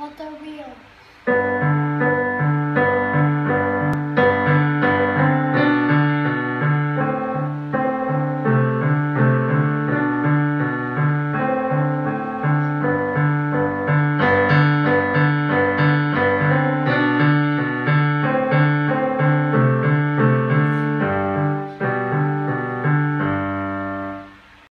What the real?